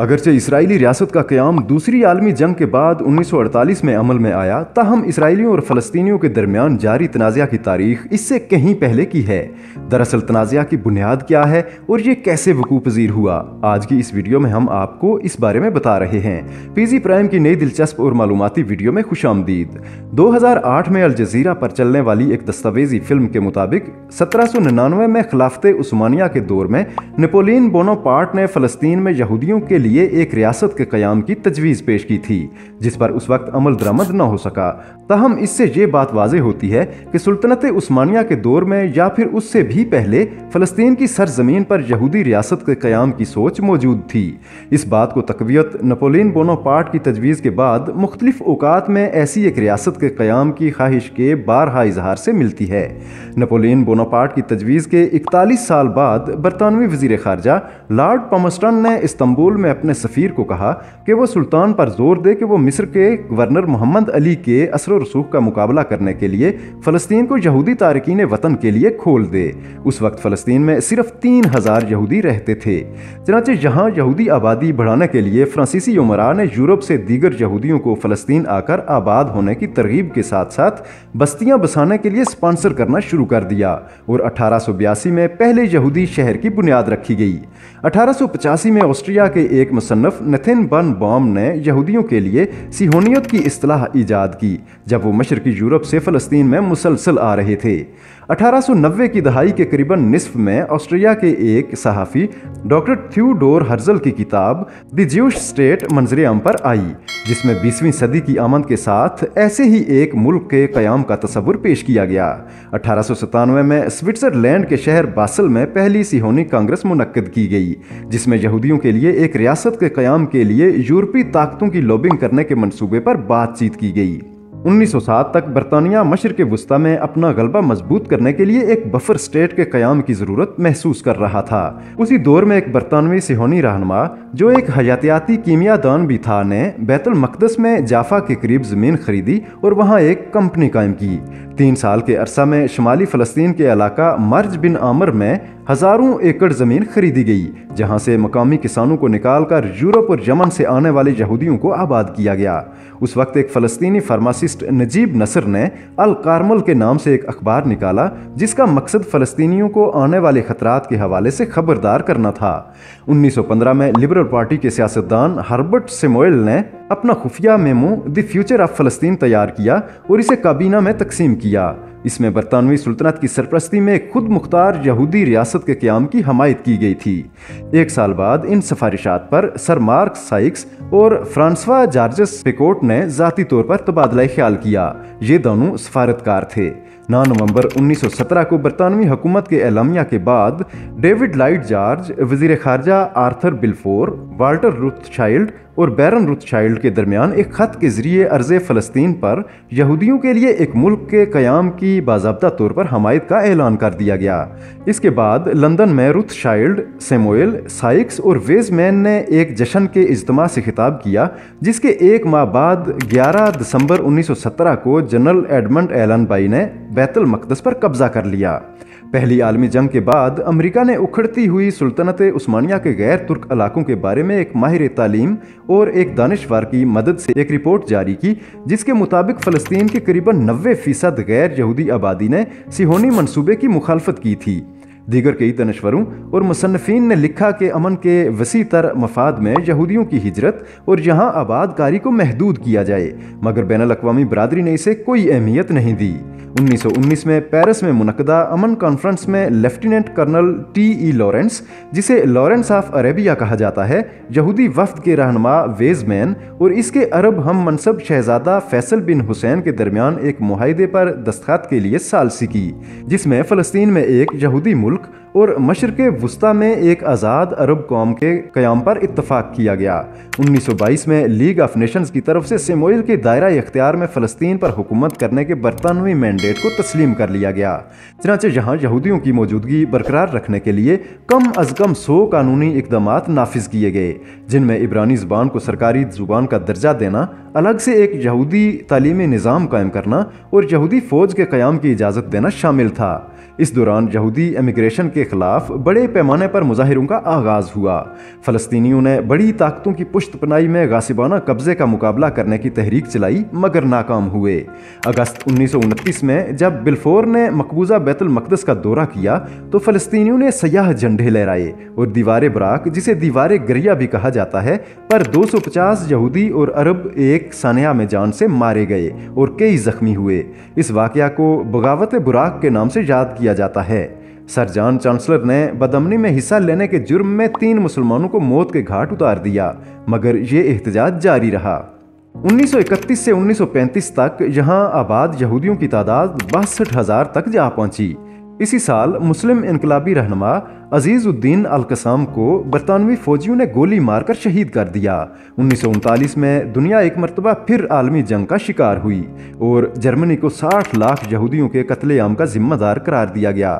अगरचे इसराइली रियासत का क्याम दूसरी आलमी जंग के बाद 1948 में अमल में आया, ताहम इसराइलियों और फ़लस्तीनियों के दरमियान जारी तनाज़ा की तारीख इससे कहीं पहले की है। दरअसल तनाज़ा की बुनियाद क्या है और ये कैसे वकू पजीर हुआ, आज की इस वीडियो में हम आपको इस बारे में बता रहे हैं। पीजी प्राइम की नई दिलचस्प और मालूमती वीडियो में खुश आमदीद दो हज़ार आठ में अल जजीरा पर चलने वाली एक दस्तावेजी फ़िल्म के मुताबिक सत्रह में खिलाफत उस्मानिया के दौर में नेपोलियन बोनोपार्ट ने फ़लस्तीन में यहूदियों के लिए एक रियासत के क्याम की तजवीज़ पेश की थी, जिस पर उस वक्त अमल दरामद न हो सका। तहम इससे ये बात वाजे होती है कि सुल्तनत उस्मानिया के दौर में या फिर उससे भी पहले फ़लस्तीन की सरजमीन पर यहूदी रियासत के क्याम की सोच मौजूद थी। इस बात को तकवीत नपोलियन बोनोपार्ट की तजवीज़ के बाद मुख्तलिफ़ अवकात में ऐसी एक रियासत के क्याम की ख्वाहिश के बारहा इजहार से मिलती है। नपोलियन बोनोपार्ट की तजवीज़ के इकतालीस साल बाद बरतानवी वज़ीर खारजा लॉर्ड पमस्टन ने इस्तंबुल में अपने सफ़ीर को कहा कि वो सुल्तान पर ज़ोर दे कि वो मिस्र के गवर्नर मोहम्मद अली के असर रसूख का मुकाबला करने के लिए फ़लस्तीन को यहूदी तारकिन वतन के लिए खोल दे। उस वक्त फ़लस्तीन में सिर्फ़ तीन हज़ार यहूदी रहते थे। चनाचे यहाँ यहूदी आबादी बढ़ाने के लिए फ्रांसीसी उमरा ने यूरोप से दीगर यहूदियों को फ़लस्तीन आकर आबाद होने की तरगीब के साथ साथ बस्तियाँ बसाने के लिए स्पॉन्सर करना शुरू कर दिया और अठारह में पहले यहूदी शहर की बुनियाद रखी गई। अठारह में ऑस्ट्रिया के एक मुसन्फ नथिन बन बॉम ने यहूदियों के लिए सिहोनियत की असलाह ईजाद की, जब वो मशरकी यूरोप से फ़लस्तीन में मुसलसल आ रहे थे। 1890 की दहाई के करीबन निसफ में ऑस्ट्रिया के एक सहाफ़ी, डॉक्टर थ्यूडोर हर्जल की किताब, द ज्यूश स्टेट मंजर आम पर आई, जिसमें 20वीं सदी की आमद के साथ ऐसे ही एक मुल्क के क़याम का तस्वुर पेश किया गया। अठारह सौ सतानवे में स्विट्ज़रलैंड के शहर बासल में पहली सिहोनी कांग्रेस मुनद की गई, जिसमें यहूदियों के लिए एक रियासत के क़याम के लिए यूरोपी ताकतों की लॉबिंग करने के मनसूबे पर बातचीत की गई। 1907 तक बरतानिया मशर के वस्ती में अपना गलबा मज़बूत करने के लिए एक बफर स्टेट के क्याम की ज़रूरत महसूस कर रहा था। उसी दौर में एक बरतानवी सिहोनी रहनमा, जो एक हयातियाती कीमिया दान भी था, ने बैतुल मकदस में जाफा के करीब ज़मीन खरीदी और वहाँ एक कंपनी कायम की। तीन साल के अरसा में शुमाली फ़लस्तीन के इलाका मर्ज बिन आमर में हज़ारों एकड़ ज़मीन खरीदी गई, जहाँ से मकामी किसानों को निकाल कर यूरोप और यमन से आने वाले यहूदियों को आबाद किया गया। उस वक्त एक फ़लस्तीनी फार्मासिस्ट नजीब नसर ने अल कारमल के नाम से एक अखबार निकाला, जिसका मकसद फ़लस्तीनियों को आने वाले ख़तरात के हवाले से खबरदार करना था। 1915 में लिबरल पार्टी के सियासतदान हर्बर्ट सेमोयल ने अपना खुफिया मेमो द फ्यूचर ऑफ़ फ़लस्तीन तैयार किया और इसे काबीना में तकसीम किया। इसमें बरतानवी सुल्तनत की सरप्रस्ती में खुद मुख्तार यहूदी रियासत के क्याम की हमायत की गई थी। एक साल बाद इन सफारिशात पर सर मार्क साइक्स और फ्रांसवा जार्जस पिकोट ने ज़ाती तौर पर तबादला ख्याल किया। ये दोनों सफारतकार थे। 9 नवंबर 1917 को बरतानवी हुकूमत के एलामिया के बाद डेविड लाइट जॉर्ज वज़ीर खारजा Arthur Balfour, Walter Rothschild baron Ruth child के दरमियान एक ख़त के ज़रिए अर्ज़ फ़लस्तीन पर यहूदियों के लिए एक मुल्क के क़याम की बाबा तौर पर हमायत का ऐलान कर दिया गया। इसके बाद लंदन में रुथ चाइल्ड सेमोयल साइक्स और वेजमैन ने एक जश्न के इज्तम से खिताब किया, जिसके एक माह बाद 11 दिसंबर 1917 को जनरल एडमंड एलन बाई ने बैतुल मकदस पर कब्जा कर लिया। पहली आलमी जंग के बाद अमेरिका ने उखड़ती हुई सुल्तनत उस्मानिया के गैर तुर्क इलाकों के बारे में एक माहिर तालीम और एक दानशवार की मदद से एक रिपोर्ट जारी की, जिसके मुताबिक फ़लस्तीन के करीबन नब्बे फ़ीसद गैर यहूदी आबादी ने सिहोनी मनसूबे की मुखालफत की थी। दीगर कई तनशवरों और मुसनफिन ने लिखा कि अमन के वसी तर मफाद में यहूदियों की हिजरत और यहाँ आबादकारी को महदूद किया जाए, मगर बैन अवी बरदरी ने इसे कोई अहमियत नहीं दी। 1919 में पेरिस में मुनदा अमन कॉन्फ्रेंस में lieutenant colonel T E Lawrence, जिसे लॉरेंस ऑफ़ अरेबिया कहा जाता है, यहूदी वफद के रहनमा वेजमैन और इसके अरब हम मनसब शहजादा फैसल बिन हुसैन के दरमियान एक माहदे पर दस्तखत के लिए सालसी की, जिसमें फ़लस्तीन में एक यहूदी मुल्क और मशरक वस्ती में एक आज़ाद अरब कौम के क़्याम पर इतफाक़ किया गया। 1922 में लीग ऑफ़ नेशंस की तरफ़ से सेमोइल के दायरा इख्तियार में फ़लस्तीन पर हुकूमत करने के बरतानवी मैंडेट को तस्लीम कर लिया गया। चनाचे यहाँ यहूदियों की मौजूदगी बरकरार रखने के लिए कम अज़ कम सौ कानूनी इकदाम नाफिज किए गए, जिनमें इबरानी ज़ुबान को सरकारी ज़ुबान का दर्जा देना, अलग से एक यहूदी तालीमी निज़ाम कायम करना और यहूदी फ़ौज के क़्याम की इजाज़त देना शामिल था। इस दौरान यहूदी इमिग्रेशन के खिलाफ बड़े पैमाने पर मुजाहरों का आगाज़ हुआ। फ़लस्तीनियों ने बड़ी ताकतों की पुश्त पनाई में गासिबाना कब्जे का मुकाबला करने की तहरीक चलाई, मगर नाकाम हुए। अगस्त उन्नीस में जब बिलफोर ने मकबूजा बैतुल मकदस का दौरा किया तो फ़लस्तीनियों ने सयाह झंडे लहराए और दीवार बराक, जिसे दीवार गरिया भी कहा जाता है, पर 250 यहूदी और अरब एक सानिया में जान से मारे गए और कई जख्मी हुए। इस वाक़ को बगावत बुराक के नाम से याद किया जाता है। सर जॉन चांसलर ने बदमनी में हिस्सा लेने के जुर्म में तीन मुसलमानों को मौत के घाट उतार दिया, मगर ये एहतजाज जारी रहा। 1931 से 1935 तक यहाँ आबाद यहूदियों की तादाद बासठ तक जा पहुँची। इसी साल मुस्लिम इनकलाबी रहनमा अजीज़ुद्दीन अलकसाम को बरतानवी फौजियों ने गोली मारकर शहीद कर दिया। उन्नीस सौ उनतालीस में दुनिया एक मरतबा फिर आलमी जंग का शिकार हुई और जर्मनी को 60 लाख यहूदियों के कत्लेआम का जिम्मेदार करार दिया गया।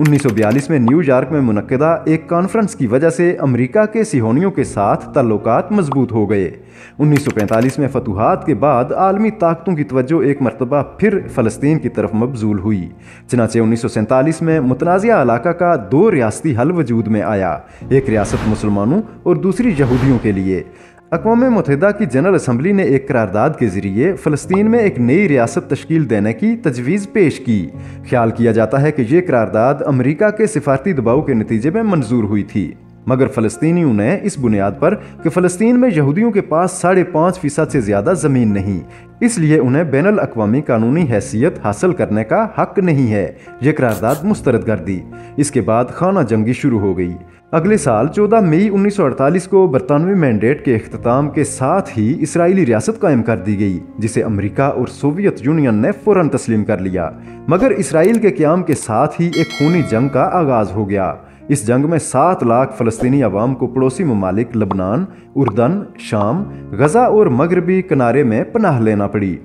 1942 में न्यूयॉर्क में मुनदा एक कॉन्फ्रेंस की वजह से अमरीका के सिहोनियों के साथ तल्लुकात मज़बूत हो गए। 1945 में फतूहत के बाद आलमी ताकतों की तवज्जो एक मरतबा फिर फ़लस्तीन की तरफ़ मबजूल हुई। चनाचे उन्नीस में मुतनाज़ इलाका का दो रियासती हल वजूद में आया, एक रियासत मुसलमानों और दूसरी यहूदियों के लिए। अकवा मुतहदा की जनरल असम्बली ने एक करारदाद के ज़रिए फ़लस्तीन में एक नई रियासत तश्कील देने की तजवीज़ पेश की। ख्याल किया जाता है कि यह करारदाद अमरीका के सिफारती दबाव के नतीजे में मंजूर हुई थी। मगर फ़लस्तीनियों ने इस बुनियाद पर कि फ़लस्तीन में यहूदियों के पास साढ़े पाँच फ़ीसद से ज़्यादा ज़मीन नहीं। इसलिए उन्हें बैन अवी कानूनी हैसियत हासिल करने का हक नहीं है यह करारदाद मुस्तरद कर दी इसके बाद खाना जंगी शुरू हो गई। अगले साल 14 मई 1948 को बरतानवी मैंडेट के अख्ताम के साथ ही इसराइली रियासत कायम कर दी गई, जिसे अमेरिका और सोवियत यूनियन ने फ़ौरन तस्लीम कर लिया। मगर इसराइल के क्याम के साथ ही एक खूनी जंग का आगाज़ हो गया। इस जंग में सात लाख फ़लस्तनी अवाम को पड़ोसी ममालिक लबनान, उर्दन, शाम, गज़ा और मगरबी किनारे में पनाह लेना पड़ी।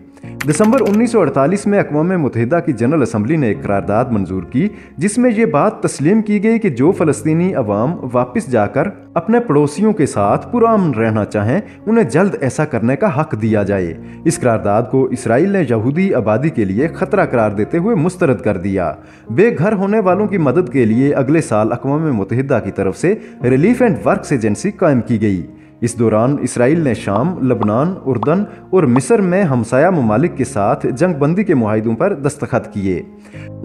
दिसंबर 1948 में अकवा मुतहदा की जनरल असम्बली ने एक करारदाद मंजूर की, जिसमें यह बात तस्लीम की गई कि जो फ़लस्तनी अवाम वापस जाकर अपने पड़ोसियों के साथ पुरान रहना चाहें, उन्हें जल्द ऐसा करने का हक दिया जाए। इस करारदाद को इसराइल ने यहूदी आबादी के लिए खतरा करार देते हुए मुस्तरद कर दिया। बेघर होने वालों की मदद के लिए अगले साल अकवा मुतहदा की तरफ़ से रिलीफ एंड वर्क एजेंसी कायम की गई। इस दौरान इसराइल ने शाम, लबनान, उर्दन और मिस्र में हमसाया ममालिक के साथ जंग बंदी के माहों पर दस्तखत किए।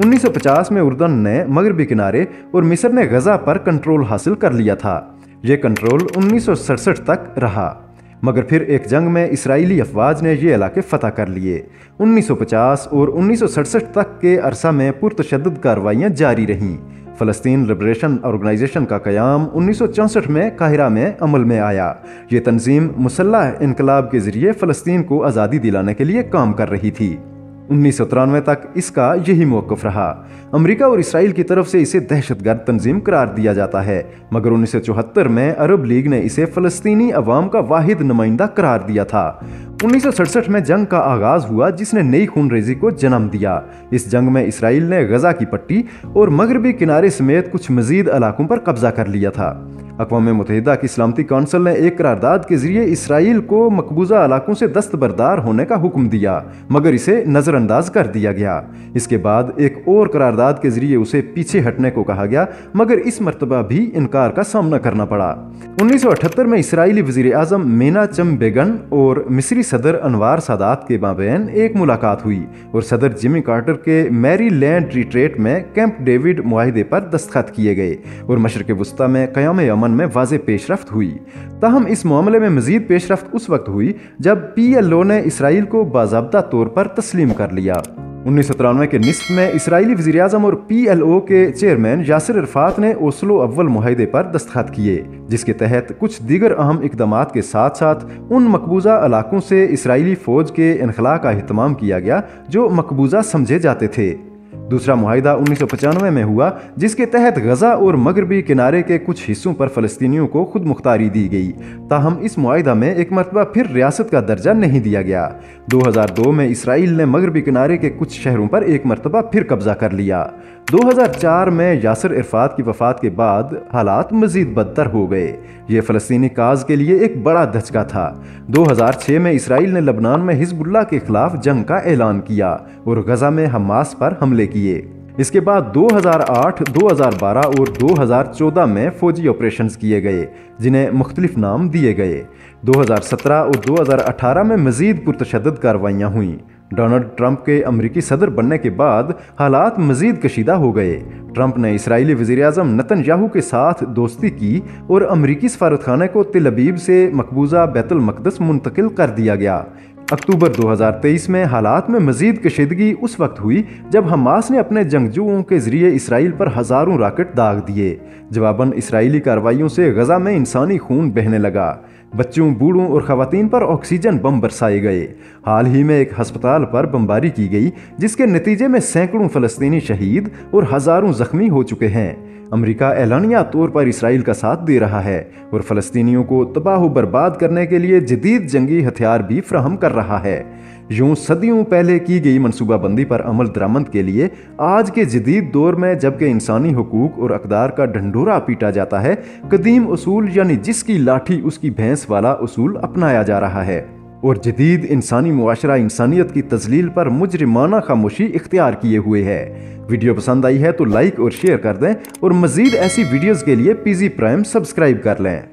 1950 में उर्दन ने मगरबी किनारे और मिस्र ने गज़ा पर कंट्रोल हासिल कर लिया था। ये कंट्रोल उन्नीस सौ सड़सठ तक रहा। मगर फिर एक जंग में इसराइली अफवाज ने ये इलाके फतह कर लिए। 1950 और उन्नीस सौ सड़सठ तक के अरसा में पुरतशद कार्रवाइयाँ जारी रहीं। फ़लस्तीन लिबरेशन ऑर्गेनाइजेशन का क़्याम उन्नीस में काहिरा में अमल में आया। ये तंजीम मुसल्ह इनकलाब के ज़रिए फ़लस्तीन को आज़ादी दिलाने के लिए काम कर रही थी। उन्नीस तक इसका यही मौकफ रहा। अमेरिका और इसराइल की तरफ़ से इसे दहशतगर्द तंजीम करार दिया जाता है, मगर उन्नीस में अरब लीग ने इसे फ़लस्तनी अवाम का वाहिद नुमाइंदा करार दिया था। उन्नीस सौ सड़सठ में जंग का आगाज़ हुआ, जिसने नई खून रेजी को जन्म दिया। इस जंग में इसराइल ने गजा की पट्टी और मगरबी किनारे समेत कुछ मजीद इलाकों पर कब्जा कर लिया था। अकवा मुतहदा की सलामती कौंसिल ने एक करारदाद के ज़रिए इसराइल को मकबूजा इलाकों से दस्तबरदार होने का हुक्म दिया, मगर इसे नज़रअंदाज कर दिया गया। इसके बाद एक और करारदाद के ज़रिए उसे पीछे हटने को कहा गया, मगर इस मरतबा भी इनकार का सामना करना पड़ा। उन्नीस में इसराइली वज़ीर अजम मीना चम बेगन और मिस्री सदर अनवार सादात के माबेन एक मुलाकात हुई और सदर जिमी कार्टर के मैरी लैंड रिट्रेट में कैंप डेविड माहे पर दस्तखत किए गए और मशरक वस्ती में क्याम अमन में वाज पेशरफ हुई। तहम इस मामले में मजीद पेशरफ उस वक्त हुई, जब पी एल ओ ने इसराइल को बाबा तौर पर तस्लीम कर लिया। उन्नीस सौ तिरानवे के निसफ में इसराइली वजी अजम और पी एल ओ के चेयरमैन यासिर अरफात ने ओसलो अव्वल माहे पर दस्तखत किए, जिसके तहत कुछ दीगर अहम इकदाम के साथ साथ उन मकबूजा इलाकों से इसराइली फ़ौज के इनखला का अहतमाम किया गया, जो मकबूजा समझे जाते थे। दूसरा माहिदा उन्नीस में हुआ, जिसके तहत गजा और मगरबी किनारे के कुछ हिस्सों पर फ़लस्तियों को खुद मुख्तारी दी गई। ताहम इस माहिदा में एक मरतबा फिर रियासत का दर्जा नहीं दिया गया। 2002 में इसराइल ने मगरबी किनारे के कुछ शहरों पर एक मरतबा फिर कब्जा कर लिया। 2004 में यासर इरफात की वफात के बाद हालात मजीद बदतर हो गए। ये फ़लस्तनी काज के लिए एक बड़ा धचका था। 2006 में इसराइल ने लबनान में हिजबुल्ला के खिलाफ जंग का ऐलान किया और गजा में हमास पर हमले किए। इसके बाद 2008, 2012 और 2014 में फौजी ऑपरेशन किए गए जिन्हें मुख्तलिफ़ नाम दिए गए। 2017 और 2018 में मजीद पुरतशद कार्रवाइयाँ हुई। डोनाल्ड ट्रंप के अमरीकी सदर बनने के बाद हालात मजीद कशीदा हो गए। ट्रंप ने इसराइली वजी अजम नतन याहू के साथ दोस्ती की और अमरीकी सफारतखाने को तिलबीब से मकबूजा बैतुलमकदस मुंतकिल कर दिया गया। अक्टूबर 2023 में हालात में मजीद कशीदगी उस वक्त हुई जब हमास ने अपने जंगजुओं के ज़रिए इसराइल पर हज़ारों राकेट दाग दिए। जवाबन इसराइली कार्रवाइयों से गजा में इंसानी खून बहने लगा। बच्चों, बूढ़ों और ख़वातीन पर ऑक्सीजन बम बरसाए गए। हाल ही में एक हस्पताल पर बमबारी की गई, जिसके नतीजे में सैकड़ों फलस्तीनी शहीद और हज़ारों जख्मी हो चुके हैं। अमरीका एलानिया तौर पर इसराइल का साथ दे रहा है और फ़लस्तीनियों को तबाह बर्बाद करने के लिए जदीद जंगी हथियार भी फ्राहम कर रहा है। यूँ सदियों पहले की गई मनसूबाबंदी पर अमल दरामद के लिए आज के जदीद दौर में जबकि इंसानी हकूक और अकदार का ढंडोरा पीटा जाता है, कदीम असूल यानी जिसकी लाठी उसकी भैंस वाला असूल अपनाया जा रहा है। और जदीद इंसानी मुआशरा इंसानियत की तजलील पर मुजरिमाना खामोशी इख्तियार किए हुए है। वीडियो पसंद आई है तो लाइक और शेयर कर दें और मजीद ऐसी वीडियोज़ के लिए पीजी प्राइम सब्सक्राइब कर लें।